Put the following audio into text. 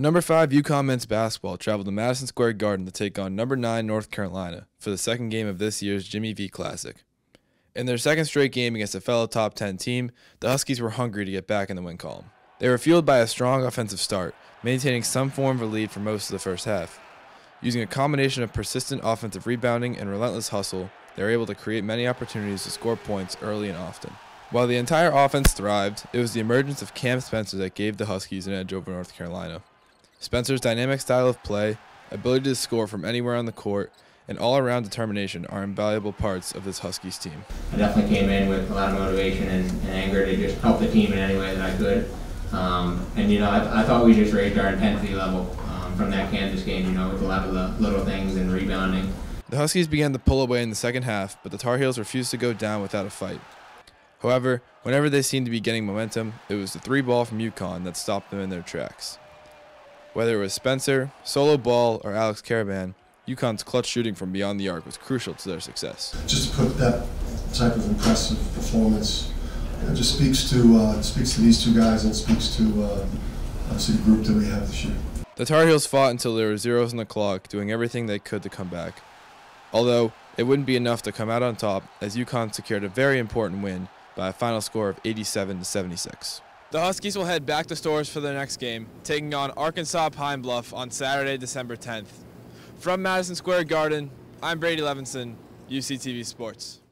Number 5 UConn men's basketball traveled to Madison Square Garden to take on number 9 North Carolina for the second game of this year's Jimmy V Classic. In their second straight game against a fellow top 10 team, the Huskies were hungry to get back in the win column. They were fueled by a strong offensive start, maintaining some form of a lead for most of the first half. Using a combination of persistent offensive rebounding and relentless hustle, they were able to create many opportunities to score points early and often. While the entire offense thrived, it was the emergence of Cam Spencer that gave the Huskies an edge over North Carolina. Spencer's dynamic style of play, ability to score from anywhere on the court, and all-around determination are invaluable parts of this Huskies team. I definitely came in with a lot of motivation and, and anger to just help the team in any way that I could. Um, and you know, I, I, thought we just raised our intensity level um, from that Kansas game. You know, with a lot of the little things and rebounding. The Huskies began to pull away in the second half, but the Tar Heels refused to go down without a fight. However, whenever they seemed to be getting momentum, it was the three ball from UConn that stopped them in their tracks. Whether it was Spencer, Solo Ball, or Alex Karaban, UConn's clutch shooting from beyond the arc was crucial to their success. Just to put that type of impressive performance, it just speaks to uh, speaks to these two guys and speaks to uh, obviously the group that we have this year. The Tar Heels fought until there were zeros on the clock, doing everything they could to come back. Although it wouldn't be enough to come out on top, as UConn secured a very important win by a final score of 87 to 76. The Huskies will head back to Storrs for their next game, taking on Arkansas Pine Bluff on Saturday, December 10th. From Madison Square Garden, I'm Brady Levensohn, UCTV Sports.